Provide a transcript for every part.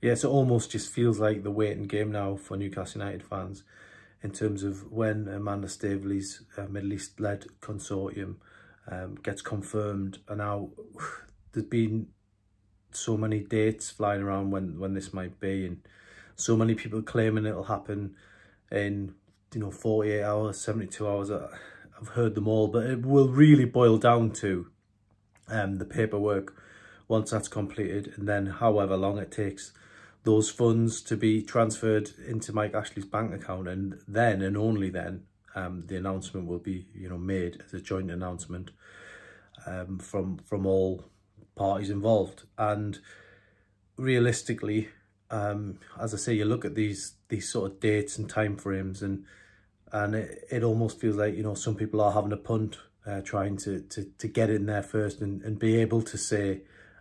yeah, it almost just feels like the waiting game now for Newcastle United fans in terms of when Amanda Staveley's uh, Middle East-led consortium um, gets confirmed. And now there's been so many dates flying around when, when this might be and so many people claiming it'll happen in, you know, 48 hours, 72 hours. I've heard them all, but it will really boil down to um, the paperwork once that's completed and then however long it takes those funds to be transferred into Mike Ashley's bank account and then and only then um, the announcement will be you know made as a joint announcement um, from from all parties involved. And realistically um, as I say you look at these these sort of dates and time frames and and it, it almost feels like you know some people are having a punt uh, trying to, to to get in there first and, and be able to say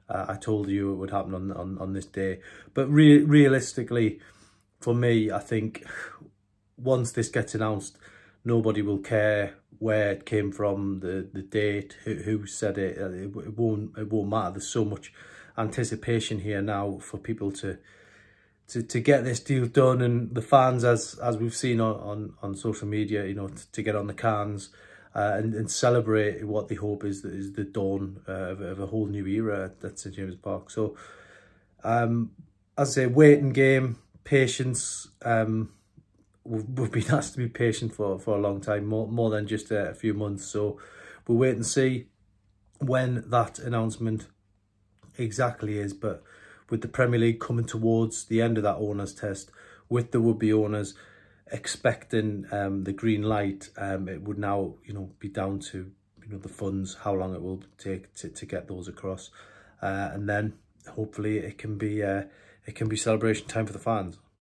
uh, I told you it would happen on, on, on this day. But re realistically, for me, I think once this gets announced, nobody will care where it came from, the, the date, who, who said it. Uh, it. It won't it won't matter. There's so much anticipation here now for people to to to get this deal done and the fans as as we've seen on on, on social media you know to, to get on the cans uh, and, and celebrate what they hope is is the dawn uh, of, of, a whole new era at St James Park. So, um, as I say, waiting game, patience. Um, we've, we've been asked to be patient for, for a long time, more, more than just a, a few months. So we'll wait and see when that announcement exactly is. But with the Premier League coming towards the end of that owners test, with the would-be owners, expecting um, the green light, um, it would now, you know, be down to, you know, the funds, how long it will take to, to get those across. Uh, and then hopefully it can be, uh, it can be celebration time for the fans.